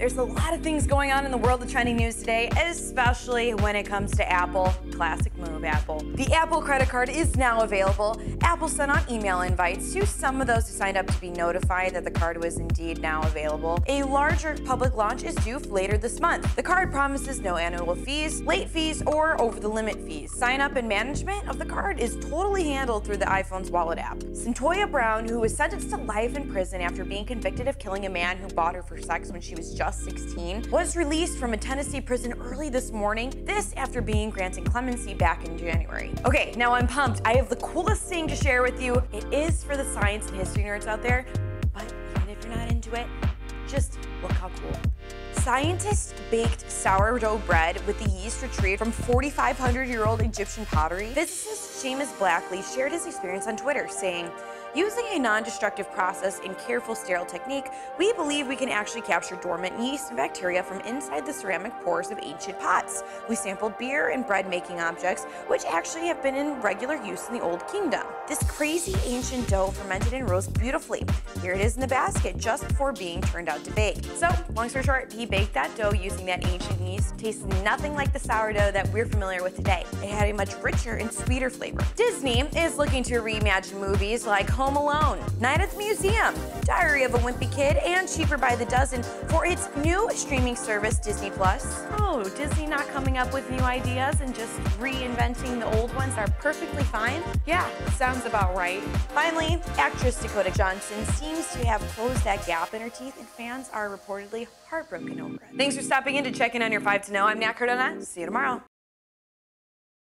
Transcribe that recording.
There's a lot of things going on in the world of trending news today, especially when it comes to Apple. Classic move, Apple. The Apple credit card is now available. Apple sent out email invites to some of those who signed up to be notified that the card was indeed now available. A larger public launch is due later this month. The card promises no annual fees, late fees, or over the limit fees. Sign up and management of the card is totally handled through the iPhone's wallet app. Cyntoia Brown, who was sentenced to life in prison after being convicted of killing a man who bought her for sex when she was just 16, was released from a Tennessee prison early this morning. This after being granted clemency back in January. Okay, now I'm pumped. I have the coolest thing to share with you. It is for the science and history nerds out there, but even if you're not into it, just look how cool. Scientists baked sourdough bread with the yeast retrieved from 4,500 year old Egyptian pottery. Physicist Seamus Blackley shared his experience on Twitter, saying, Using a non-destructive process and careful sterile technique, we believe we can actually capture dormant yeast and bacteria from inside the ceramic pores of ancient pots. We sampled beer and bread making objects, which actually have been in regular use in the Old Kingdom. This crazy ancient dough fermented and rose beautifully. Here it is in the basket just before being turned out to bake. So, long story short, he baked that dough using that ancient yeast. Tastes nothing like the sourdough that we're familiar with today. It had a much richer and sweeter flavor. Disney is looking to reimagine movies like Home Alone, Night at the Museum, Diary of a Wimpy Kid, and Cheaper by the Dozen for its new streaming service, Disney Plus. Oh, Disney not coming up with new ideas and just reinventing the old ones are perfectly fine? Yeah, sounds about right. Finally, actress Dakota Johnson seems to have closed that gap in her teeth, and fans are reportedly heartbroken over it. Thanks for stopping in to check in on your 5 to know. I'm Nat Cardona. See you tomorrow.